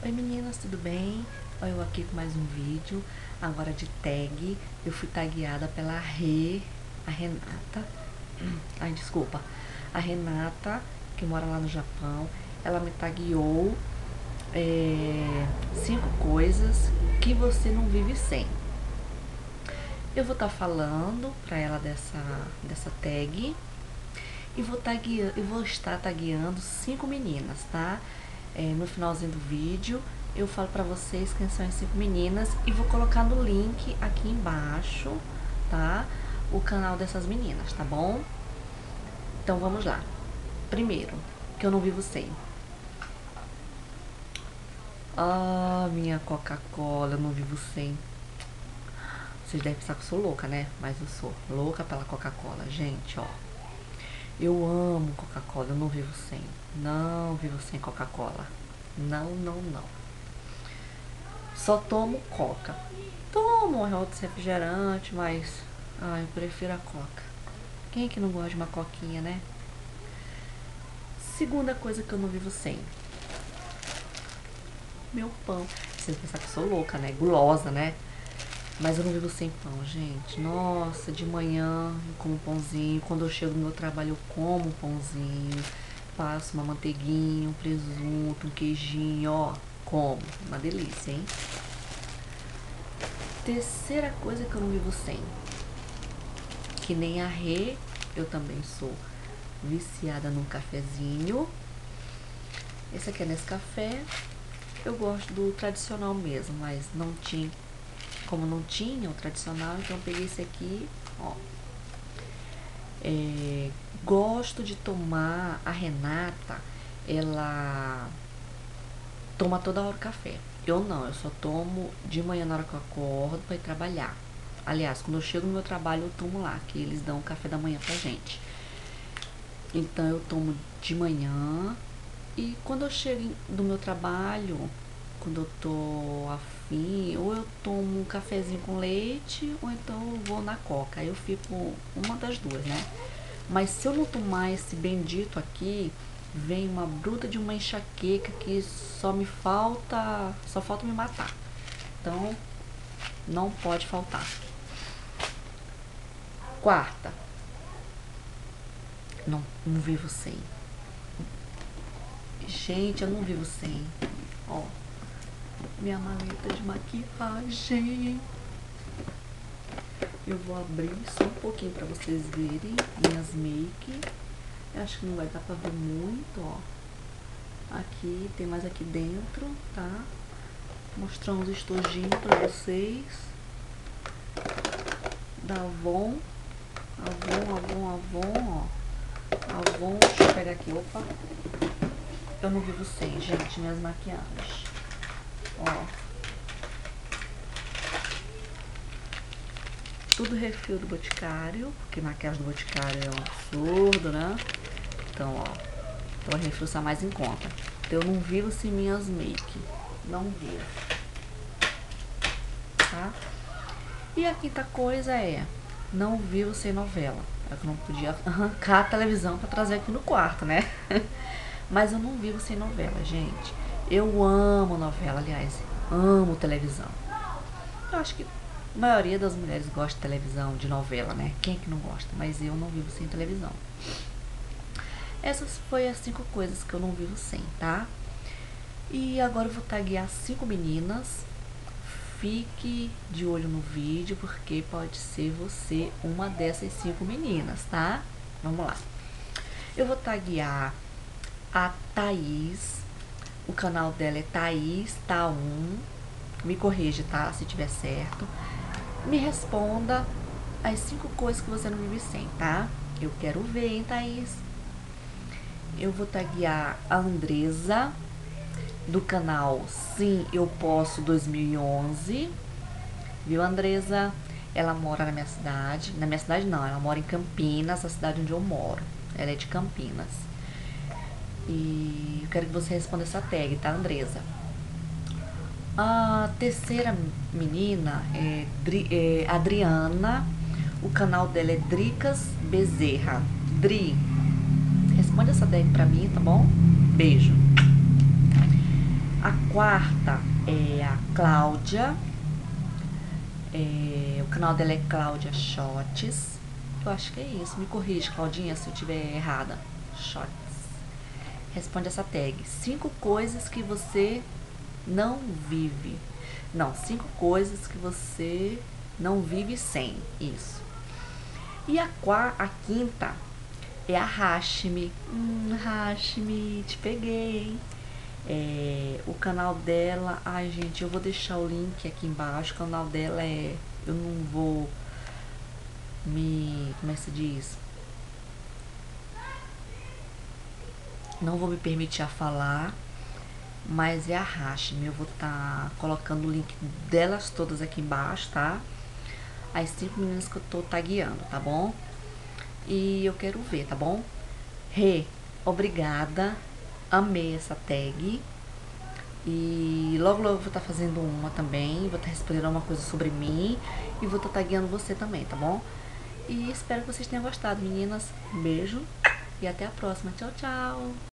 Oi meninas, tudo bem? Eu aqui com mais um vídeo, agora de tag. Eu fui tagueada pela Rê, a Renata. Ai, desculpa. A Renata, que mora lá no Japão, ela me tagueou é, cinco coisas que você não vive sem. Eu vou estar tá falando para ela dessa, dessa tag e vou, eu vou estar tagueando cinco meninas, tá? É, no finalzinho do vídeo eu falo para vocês quem são as cinco meninas e vou colocar no link aqui embaixo, tá? O canal dessas meninas, tá bom? Então vamos lá. Primeiro, que eu não vivo sem. Ah, minha Coca-Cola, eu não vivo sem. Vocês devem pensar que eu sou louca, né? Mas eu sou louca pela Coca-Cola. Gente, ó. Eu amo Coca-Cola, eu não vivo sem. Não vivo sem Coca-Cola. Não, não, não. Só tomo Coca. Tomo outros refrigerante, mas. Ah, eu prefiro a Coca. Quem é que não gosta de uma coquinha, né? Segunda coisa que eu não vivo sem. Meu pão. Vocês pensar que eu sou louca, né? Gulosa, né? Mas eu não vivo sem pão, gente. Nossa, de manhã eu como pãozinho. Quando eu chego no meu trabalho, eu como pãozinho. Passo uma manteiguinha, um presunto, um queijinho, ó. Como. Uma delícia, hein? Terceira coisa que eu não vivo sem. Que nem a Rê, eu também sou viciada num cafezinho. Esse aqui é nesse café. Eu gosto do tradicional mesmo, mas não tinha como não tinha o tradicional, então peguei esse aqui, ó. É, gosto de tomar, a Renata, ela toma toda hora o café. Eu não, eu só tomo de manhã na hora que eu acordo para ir trabalhar. Aliás, quando eu chego no meu trabalho, eu tomo lá, que eles dão o café da manhã pra gente. Então eu tomo de manhã e quando eu chego do meu trabalho, quando eu tô afim, ou eu tomo um cafezinho com leite, ou então eu vou na coca. Eu fico uma das duas, né? Mas se eu não tomar esse bendito aqui, vem uma bruta de uma enxaqueca que só me falta, só falta me matar. Então, não pode faltar. Quarta. Não, não vivo sem. Gente, eu não vivo sem. Ó minha maleta de maquiagem. Eu vou abrir só um pouquinho pra vocês verem minhas make. Eu acho que não vai dar pra ver muito, ó. Aqui, tem mais aqui dentro, tá? Mostrar uns estojinhos pra vocês. Da Avon. Avon, Avon, Avon, ó. Avon, deixa eu pegar aqui, opa. Eu não vivo sem, gente, minhas maquiagens. Ó. Tudo refil do Boticário, porque maquiagem do Boticário é um absurdo, né? Então, ó. Então a refil está mais em conta. Então, eu não vivo sem minhas make. Não vivo. Tá? E a quinta coisa é, não vivo sem novela. É eu não podia arrancar a televisão para trazer aqui no quarto, né? Mas eu não vivo sem novela, gente. Eu amo novela, aliás, amo televisão. Eu acho que a maioria das mulheres gosta de televisão, de novela, né? Quem é que não gosta? Mas eu não vivo sem televisão. Essas foram as cinco coisas que eu não vivo sem, tá? E agora eu vou taguear cinco meninas. Fique de olho no vídeo, porque pode ser você uma dessas cinco meninas, tá? Vamos lá. Eu vou taguear a Thaís, o canal dela é Thaís Taum. Me corrige, tá? Se tiver certo. Me responda as cinco coisas que você não vive sem, tá? Eu quero ver, hein, Thaís? Eu vou taguear a Andresa do canal Sim, Eu Posso 2011. Viu, Andresa? Ela mora na minha cidade. Na minha cidade não, ela mora em Campinas, a cidade onde eu moro. Ela é de Campinas. E eu quero que você responda essa tag, tá, Andresa? A terceira menina é, é Adriana. O canal dela é Dricas Bezerra. Dri, responde essa tag pra mim, tá bom? Beijo. A quarta é a Cláudia. É, o canal dela é Cláudia Shots. Eu acho que é isso. Me corrija, Claudinha, se eu tiver errada. Shots. Responde essa tag. Cinco coisas que você não vive. Não, cinco coisas que você não vive sem. Isso. E a, a quinta é a Hashmi. Hum, Hashmi, te peguei, hein? É, o canal dela, ai gente, eu vou deixar o link aqui embaixo. O canal dela é. Eu não vou me. Como é que se diz? Não vou me permitir a falar, mas é a Hashmi. Eu vou estar tá colocando o link delas todas aqui embaixo, tá? As cinco meninas que eu tô tagueando, tá bom? E eu quero ver, tá bom? Rê, obrigada. Amei essa tag. E logo logo eu vou estar tá fazendo uma também. Vou estar tá respondendo uma coisa sobre mim. E vou estar tá tagueando você também, tá bom? E espero que vocês tenham gostado, meninas. Beijo. E até a próxima. Tchau, tchau.